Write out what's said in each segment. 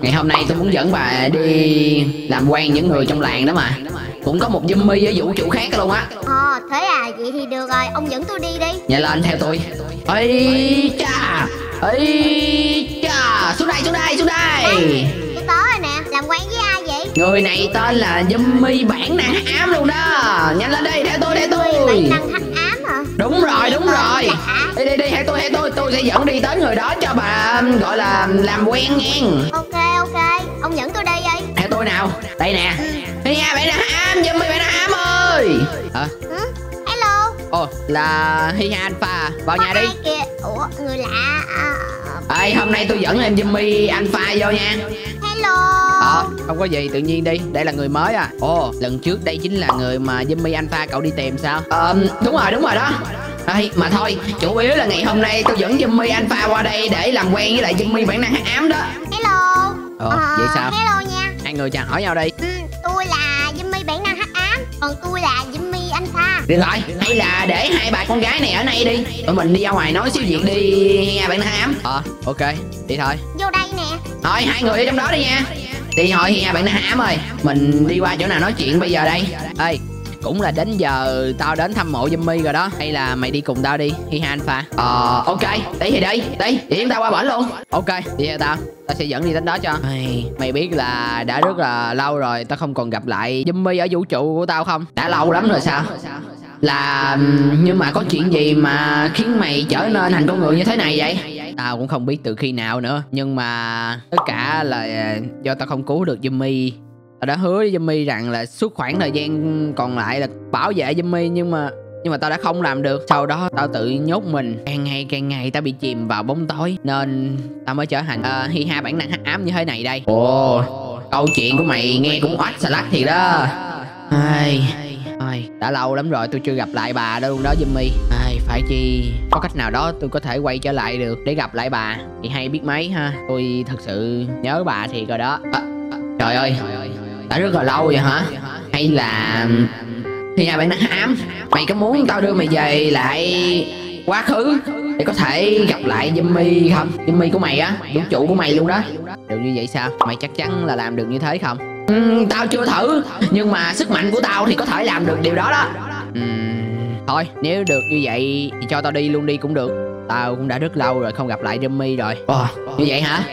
Ngày hôm nay tôi muốn dẫn bà đi làm quen những người trong làng đó mà. Cũng có một Jimmy ở vũ trụ khác luôn á. Ờ thế à vậy thì được rồi Ông dẫn tôi đi đi. Nhảy lên theo tôi. Ấy cha ấy cha xuống đây xuống đây xuống đây. Tôi tới rồi nè Làm quen với ai vậy? Người này tên là Jimmy bản hắc ám luôn đó. Nhanh lên đây theo tôi theo tôi đúng rồi đúng rồi. đi đi đi theo tôi theo tôi tôi sẽ dẫn đi tới người đó cho bà gọi là làm quen nghe Ok ok. Ông dẫn tôi đi đi theo tôi nào. Đây nè. Hey nha bạn năng ám Jimmy bạn năng ám ơi. Hả? Ừ? Hello. Ồ là Hi Ha Alpha. Vào nhà đi. kìa? Ủa người lạ à, Ê, hôm nay tôi dẫn em Jimmy Alpha vô nha. Hello Ờ, không có gì, tự nhiên đi Đây là người mới à. Ồ, lần trước đây chính là người mà Jimmy Alpha cậu đi tìm sao? Ờ, đúng rồi, đúng rồi đó. Ê, mà thôi, chủ yếu là ngày hôm nay tôi dẫn Jimmy Alpha qua đây để làm quen với lại Jimmy bản năng hắc ám đó. Hello. Ờ, Ờ, vậy sao? Hello nha. Hai người chào hỏi nhau đi. Ừ, Tôi là Jimmy bản năng hắc ám Còn tôi là Jimmy Alpha Được rồi, hay là để hai bà con gái này ở đây đi. Tụi mình đi ra ngoài nói xíu việc đi nha bạn năng hắc ám. Ờ, ok, đi thôi. Vô đây nè. Thôi, hai người đi trong đó đi nha Đi thôi nha bạn năng hắc ám ơi. Mình đi qua chỗ nào nói chuyện bây giờ đây? Ê, cũng là đến giờ tao đến thăm mộ Jimmy rồi đó. Hay là mày đi cùng tao đi Hi Ha Alpha. Ờ ok. Đi thì đi Đi Đi chúng ta qua bển luôn. Ok đi theo tao. Tao sẽ dẫn đi đến đó cho. Mày, mày biết là đã rất là lâu rồi Tao không còn gặp lại Jimmy ở vũ trụ của tao không? Đã lâu lắm rồi sao? Là nhưng mà có chuyện gì mà khiến mày trở nên thành con người như thế này vậy tao cũng không biết từ khi nào nữa. Nhưng mà tất cả là do tao không cứu được Jimmy Tao đã hứa với Jimmy rằng là suốt khoảng thời gian còn lại là bảo vệ Jimmy nhưng mà nhưng mà tao đã không làm được. Sau đó tao tự nhốt mình. Càng ngày càng ngày tao bị chìm vào bóng tối Nên tao mới trở thành uh, hi ha bản năng hắc ám như thế này đây. Ồ Câu chuyện của mày nghe cũng oách xà lách thiệt đó Ai Ai, đã lâu lắm rồi tôi chưa gặp lại bà đâu luôn đó Jimmy Ai, phải chi có cách nào đó tôi có thể quay trở lại được để gặp lại bà? Thì hay biết mấy ha tôi thật sự nhớ bà thì rồi đó. À, à, trời ơi đã rất là lâu vậy hả? Hay là thì nhà bạn đang ám mày có muốn tao đưa mày về lại quá khứ để có thể gặp lại Jimmy không? Jimmy của mày á vũ trụ của mày luôn đó. Được như vậy sao? Mày chắc chắn là làm được như thế không? Ừm, tao chưa thử nhưng mà sức mạnh của tao thì có thể làm được điều đó đó. Ừm, thôi nếu được như vậy thì cho tao đi luôn đi cũng được. Tao cũng đã rất lâu rồi không gặp lại Jimmy rồi. Ồ. Như vậy hả?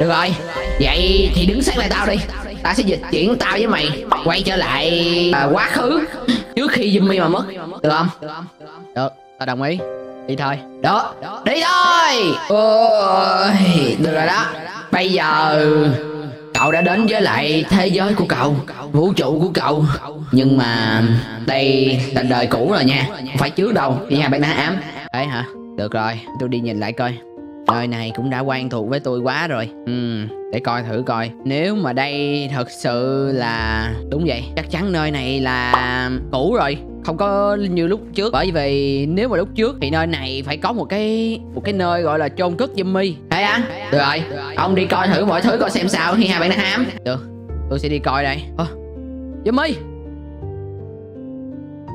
Được rồi. Vậy thì đứng sát lại tao đi. Tao sẽ dịch chuyển tao với mày. Quay trở lại à, quá khứ. Trước khi Jimmy mà mất. Được không? Được tao đồng ý. Đi thôi. Đó. Đi thôi. Ôi được rồi đó. Bây giờ cậu đã đến với lại thế giới của cậu, vũ trụ của cậu. Nhưng mà đây là đời cũ rồi nha. Không phải trước đâu. Nha bạn đã ám. Ấy hả? Được rồi, tôi đi nhìn lại coi. Nơi này cũng đã quen thuộc với tôi quá rồi. Ừ để coi thử coi. Nếu mà đây thật sự là, đúng vậy, chắc chắn nơi này là cũ rồi không có như lúc trước. Bởi vì nếu mà lúc trước thì nơi này phải có một cái một cái nơi gọi là chôn cất Jimmy hay á? Được rồi. Ông đi coi thử mọi thứ coi xem sao. Khi hai bạn đang hám. Được. Tôi sẽ đi coi đây. Ơ, Jimmy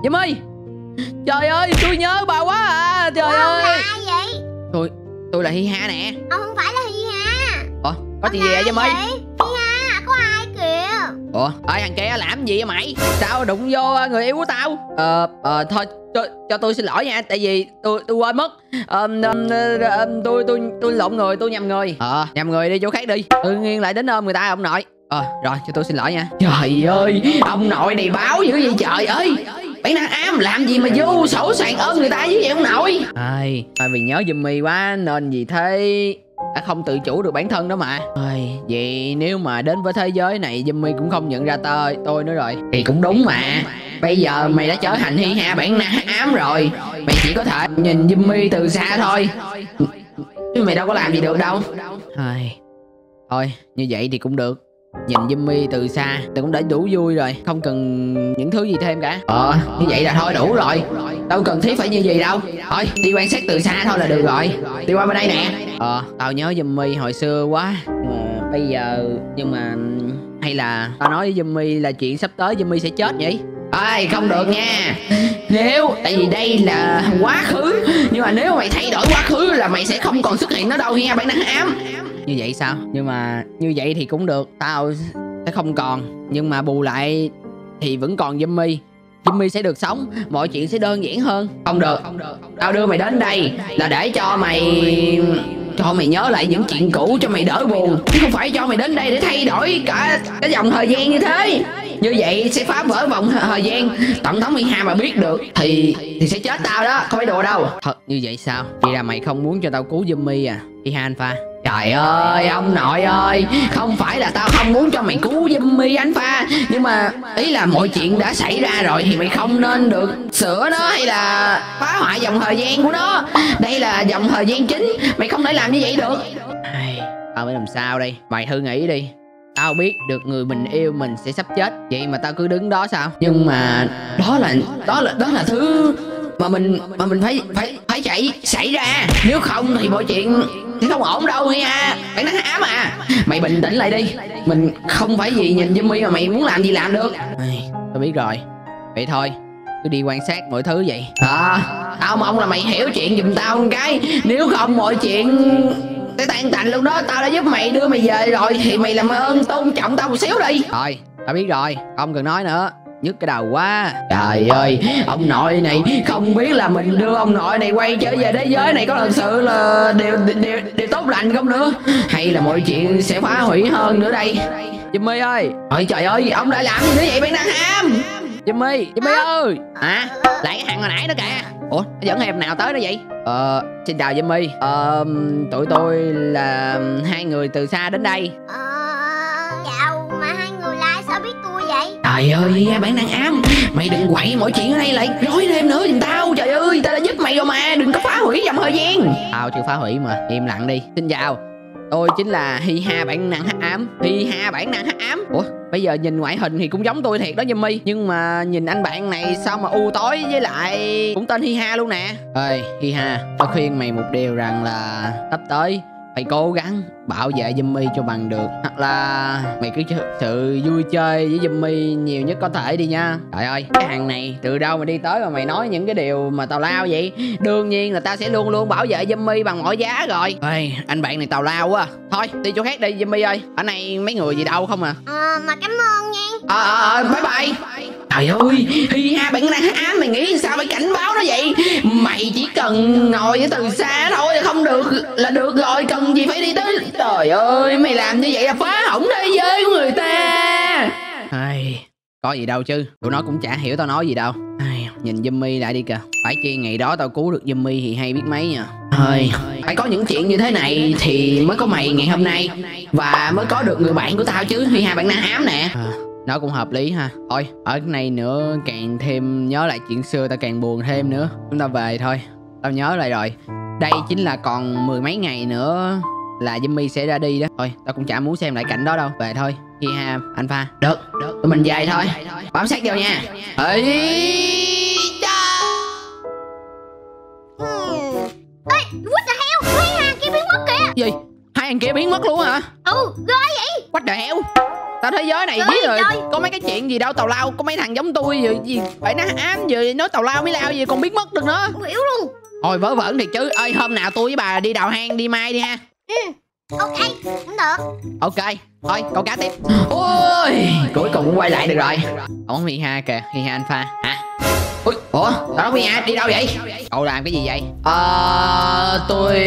Jimmy trời ơi tôi nhớ bà quá à. Trời Ủa, ông là ơi. ai vậy? Tôi tôi là Hi Ha nè. Ông không phải là Hi Ha. Ủa có chuyện gì vậy Jimmy Ủa, ơi thằng kia làm gì vậy mày? Sao đụng vô người yêu của tao? Ờ, ờ, thôi, cho, cho tôi xin lỗi nha, tại vì tôi tôi quên mất. Ờ, ờ, tôi tôi tôi lộn người, tôi nhầm người. Ờ, nhầm người đi chỗ khác đi. Tự nhiên lại đến ôm người ta ông nội. Ờ, rồi, cho tôi xin lỗi nha. Trời ơi, ông nội này báo dữ vậy trời ơi. Bạn đang ám làm gì mà vô sổ soạn ôm người ta như vậy ông nội Ai, tại vì nhớ Jimmy quá nên vì thế đã không tự chủ được bản thân đó mà. Ôi, vậy nếu mà đến với thế giới này Jimmy cũng không nhận ra tôi tôi nữa rồi. Thì cũng đúng mà. Bây giờ mày đã trở thành hi ha bản na ám rồi. Mày chỉ có thể nhìn Jimmy từ xa thôi. Chứ mày đâu có làm gì được đâu. Thôi, thôi như vậy thì cũng được nhìn Jimmy từ xa thì cũng đã đủ vui rồi. Không cần những thứ gì thêm cả. Ờ như vậy là thôi đủ rồi. Đâu cần thiết phải như gì đâu. Thôi đi quan sát từ xa thôi là được rồi. Đi qua bên đây nè. Ờ tao nhớ Jimmy hồi xưa quá. Mà bây giờ nhưng mà hay là tao nói với Jimmy là chuyện sắp tới Jimmy sẽ chết vậy? Ơi, không được nha. Nếu Tại vì đây là quá khứ. Nhưng mà nếu mày thay đổi quá khứ Là mày sẽ không còn xuất hiện nó đâu nha. Bạn năng ám như vậy sao? Nhưng mà như vậy thì cũng được, tao sẽ không còn. Nhưng mà bù lại thì vẫn còn Jimmy. Jimmy sẽ được sống, mọi chuyện sẽ đơn giản hơn. Không được. Tao đưa mày đến đây là để cho mày cho mày nhớ lại những chuyện cũ cho mày đỡ buồn. Chứ không phải cho mày đến đây để thay đổi cả cái dòng thời gian như thế như vậy sẽ phá vỡ vòng thời gian. Tổng thống Miha mà biết được thì thì sẽ chết tao đó không phải đùa đâu. Thật như vậy sao? Vậy là mày không muốn cho tao cứu Jimmy à? Iha Alpha Trời ơi ông nội ơi Không phải là tao không muốn cho mày cứu Jimmy Alpha Nhưng mà ý là mọi chuyện đã xảy ra rồi Thì mày không nên được sửa nó Hay là phá hoại dòng thời gian của nó. Đây là dòng thời gian chính Mày không thể làm như vậy được. Tao phải làm sao đây? Mày thử nghĩ đi Tao biết được người mình yêu mình sẽ sắp chết Vậy mà tao cứ đứng đó sao? Nhưng mà đó là đó là đó là thứ mà mình mà mình phải phải phải chạy xảy ra. Nếu không thì mọi chuyện sẽ không ổn đâu nha bạn đang ám à. Mày bình tĩnh lại đi. Mình không phải gì nhìn Jimmy mà mày muốn làm gì làm được. Ai, tao biết rồi. Vậy thôi cứ đi quan sát mọi thứ vậy. À tao mong là mày hiểu chuyện giùm tao một cái. Nếu không mọi chuyện tới tan tành luôn đó tao đã giúp mày đưa mày về rồi thì mày làm ơn tôn trọng tao một xíu đi. Rồi tao biết rồi không cần nói nữa nhức cái đầu quá. Trời ơi ông nội này không biết là mình đưa ông nội này quay trở về thế giới này có thật sự là điều điều, điều tốt lành không nữa? Hay là mọi chuyện sẽ phá hủy hơn nữa đây? Jimmy ơi. Ôi trời ơi ông đã làm gì nữa vậy bạn đang ham? Jimmy Jimmy ơi. Hả? Lại cái hàng hồi nãy đó kìa ủa dẫn em nào tới đó vậy? Ờ xin chào Jimmy. Ờ tụi tôi là hai người từ xa đến đây. Ờ, Chào mà hai người là ai? Sao biết tôi vậy? Trời ơi, bạn đang ám. Mày đừng quậy mọi chuyện ở đây lại rối thêm nữa giùm tao. Trời ơi, tao đã giúp mày rồi mà. Đừng có phá hủy dòng thời gian. Tao chưa phá hủy mà, im lặng đi. Xin chào Tôi chính là Hi Ha bản năng hắc ám. Hi Ha bản năng hắc ám. Ủa, bây giờ nhìn ngoại hình thì cũng giống tôi thiệt đó Jimmy. Nhưng mà nhìn anh bạn này sao mà u tối với lại Cũng tên Hi Ha luôn nè. Ơi, Hi Ha Tôi khuyên mày một điều rằng là Sắp tới phải cố gắng bảo vệ Jimmy cho bằng được. Hoặc là mày cứ sự vui chơi với Jimmy nhiều nhất có thể đi nha. Trời ơi, cái hàng này từ đâu mà đi tới mà mày nói những cái điều mà tào lao vậy? Đương nhiên là tao sẽ luôn luôn bảo vệ Jimmy bằng mọi giá rồi. Ê, anh bạn này tào lao quá. Thôi, đi chỗ khác đi Jimmy ơi. Ở này mấy người gì đâu không à? Ờ mà cảm ơn nha. Ờ, ờ, ờ, bye bye Trời ơi, Hi ha bạn đang ám mày nghĩ sao phải cảnh báo nó vậy? Mày chỉ cần ngồi từ xa thôi không được là được rồi Cần gì phải đi tới Trời ơi, mày làm như vậy là phá hỏng thế giới của người ta. Ai, Có gì đâu chứ Tụi nó cũng chả hiểu tao nói gì đâu. Ai, Nhìn Jimmy lại đi kìa. Phải chi ngày đó tao cứu được Jimmy thì hay biết mấy nha Thôi, phải có những chuyện như thế này thì mới có mày ngày hôm nay. Và mới có được người bạn của tao chứ. Hi ha bạn đang ám nè nó cũng hợp lý ha. Thôi ở cái này nữa càng thêm nhớ lại chuyện xưa tao càng buồn thêm nữa. Chúng ta về thôi. Tao nhớ lại rồi. Đây chính là còn mười mấy ngày nữa là Jimmy sẽ ra đi đó. Thôi tao cũng chả muốn xem lại cảnh đó đâu. Về thôi. Hi ha anh pha. Được. Được tụi mình về thôi. Bám sát vô nha. Ấy cha. Hmm. Ê, what the hell? Hai hàng kia biến mất kìa. Gì? Hai thằng kia biến mất luôn hả? Ừ, ghê vậy. What the hell Tao thế giới này biết rồi. Có mấy cái chuyện gì đâu tào lao Có mấy thằng giống tôi gì, gì Phải nó ám gì Nói tào lao mới lao gì còn biến mất được nữa. Không hiểu luôn. Thôi vớ vẩn thiệt chứ. Ơi hôm nào tôi với bà đi đào hang đi mai đi ha. Ok, cũng được. Ok Thôi câu cá tiếp. Ôi. Cuối cùng cũng quay lại được rồi. Ủa Hi Ha kìa Hi Ha Alpha. Hả? Ui, Ủa Tao nói Hi Ha đi đâu vậy? Cậu làm cái gì vậy? Ờ Tôi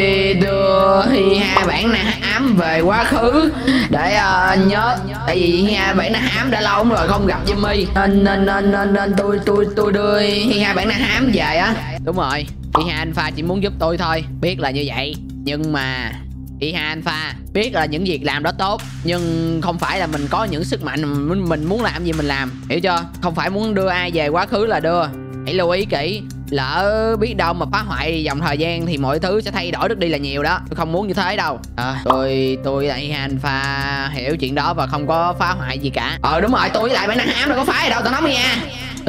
đưa Hi Ha bản này ám về quá khứ. Để uh, nhớ Tại vì Hi Ha bản này ám đã lâu rồi không gặp Jimmy. Nên nên nên nên, nên tôi tôi tôi đưa Hi Ha bản này ám về á. Đúng rồi Hi Ha Alpha chỉ muốn giúp tôi thôi Biết là như vậy. Nhưng mà Iha Alpha biết là những việc làm đó tốt nhưng không phải là mình có những sức mạnh mình muốn làm gì mình làm hiểu chưa? Không phải muốn đưa ai về quá khứ là đưa. Hãy lưu ý kỹ lỡ biết đâu mà phá hoại dòng thời gian thì mọi thứ sẽ thay đổi rất đi là nhiều đó. Tôi không muốn như thế đâu. À, tôi tôi lại Alpha hiểu chuyện đó và không có phá hoại gì cả. Ờ đúng rồi tôi với lại bản năng ám đâu có phá gì đâu tao nói nha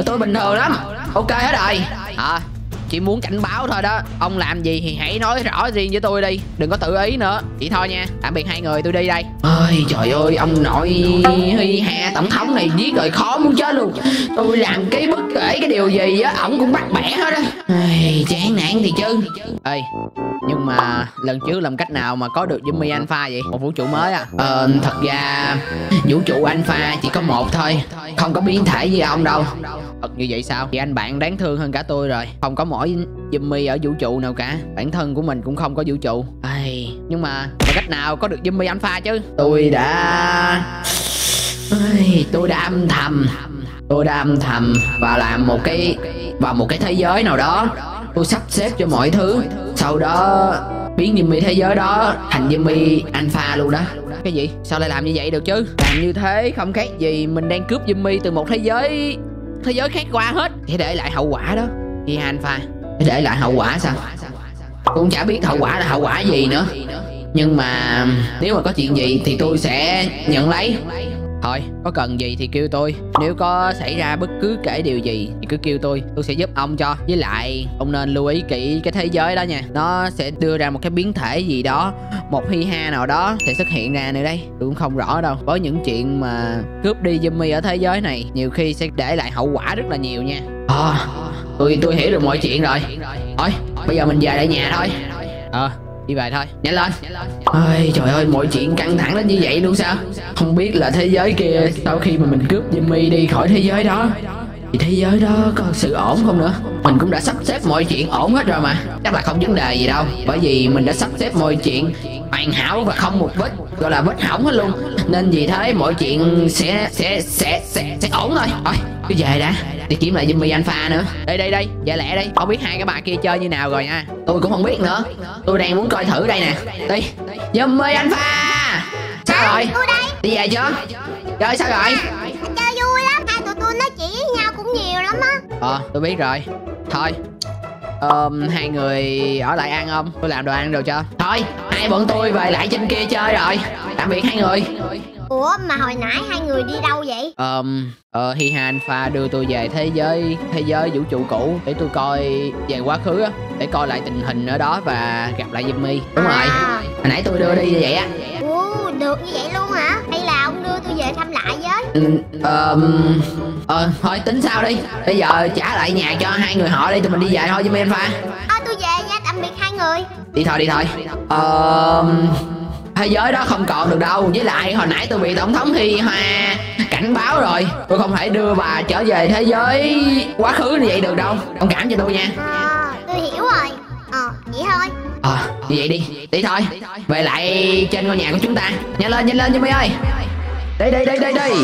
tôi bình thường lắm. Ok hết rồi. À, chỉ muốn cảnh báo thôi đó. Ông làm gì thì hãy nói rõ riêng với tôi đi. Đừng có tự ý nữa. Vậy thôi nha. Tạm biệt hai người tôi đi đây. Ơi trời ơi ông nội hi ha tổng thống này giết rồi khó muốn chết luôn. Tôi làm cái bất kể cái điều gì á ổng cũng bắt bẻ hết á. Chán nản thì chứ. Ê nhưng mà lần trước làm cách nào mà có được Jimmy Alpha vậy? Một vũ trụ mới à? Ờ thật ra vũ trụ Alpha chỉ có một thôi. Không có biến thể như ông đâu. Thật như vậy sao? Thì anh bạn đáng thương hơn cả tôi rồi. Không có mỗi Jimmy ở vũ trụ nào cả. Bản thân của mình cũng không có vũ trụ. Ai... Nhưng mà bằng cách nào có được Jimmy Alpha chứ? Tôi đã... Ai... Tôi đã âm thầm. Tôi đã âm thầm Và làm một cái Vào một cái thế giới nào đó. Tôi sắp xếp cho mọi thứ. Sau đó biến Jimmy thế giới đó thành Jimmy Alpha luôn đó. Cái gì? Sao lại làm như vậy được chứ? Làm như thế không khác gì mình đang cướp Jimmy từ một thế giới thế giới khác qua hết. Thì để lại hậu quả đó thì Alpha để lại hậu quả sao? Cũng chả biết hậu quả là hậu quả gì nữa. Nhưng mà um, nếu mà có chuyện gì thì tôi sẽ nhận lấy. Thôi, có cần gì thì kêu tôi. Nếu có xảy ra bất cứ kể điều gì Thì cứ kêu tôi, tôi sẽ giúp ông cho. Với lại, ông nên lưu ý kỹ cái thế giới đó nha. Nó sẽ đưa ra một cái biến thể gì đó Một hi ha nào đó sẽ xuất hiện ra nữa đây. Tôi cũng không rõ đâu. Với những chuyện mà cướp đi Jimmy ở thế giới này Nhiều khi sẽ để lại hậu quả rất là nhiều nha. À, tôi tôi hiểu được mọi chuyện rồi. Thôi, bây giờ mình về lại nhà thôi. Ờ, à, đi về thôi. Nhanh lên. Ơi trời ơi mọi chuyện căng thẳng đến như vậy luôn sao? Không biết là thế giới kia sau khi mà mình cướp Jimmy đi khỏi thế giới đó thì thế giới đó có sự ổn không nữa? Mình cũng đã sắp xếp mọi chuyện ổn hết rồi mà. Chắc là không vấn đề gì đâu. Bởi vì mình đã sắp xếp mọi chuyện hoàn hảo và không một vết gọi là vết hỏng hết luôn. Nên vì thế mọi chuyện sẽ sẽ sẽ sẽ sẽ ổn thôi. Thôi cứ về đã đi kiếm lại Jimmy Alpha nữa. Đây đây đây. Về lẹ đây. Không biết hai cái bà kia chơi như nào rồi nha. Tôi cũng không biết nữa. Tôi đang muốn coi thử đây nè. Đi Jimmy Alpha. Sao rồi? đi về chưa? Chơi sao rồi? Chơi vui lắm. Hai tụi tôi nói chuyện với nhau cũng nhiều lắm á. Ờ tôi biết rồi. Thôi. Um, hai người ở lại ăn không? Tôi làm đồ ăn rồi cho thôi hai bọn tôi về lại trên kia chơi rồi. Tạm biệt hai người Ủa mà hồi nãy hai người đi đâu vậy? Um, ờ, Hi Ha Alpha đưa tôi về thế giới thế giới vũ trụ cũ để tôi coi về quá khứ á để coi lại tình hình ở đó và gặp lại Jimmy đúng à. rồi. Hồi nãy tôi đưa đi như vậy á. Ủa được như vậy luôn hả? Hay là ông đưa tôi về thăm lại với? Ừ, um, ờ thôi tính sao đi. Bây giờ trả lại nhà cho hai người họ đi tụi mình đi về thôi Jimmy Alpha à, tôi về nha tạm biệt hai người. Đi thôi đi thôi. Ờ um, thế giới đó không còn được đâu. Với lại hồi nãy tôi bị tổng thống hi hoa cảnh báo rồi. Tôi không thể đưa bà trở về thế giới quá khứ như vậy được đâu. Ông cảm cho tôi nha. À, tôi hiểu rồi. Ờ vậy thôi. Ờ à, như vậy đi. Đi thôi. Về lại trên ngôi nhà của chúng ta. Nhanh lên nhanh lên cho mi ơi. Đây đây đây đây đây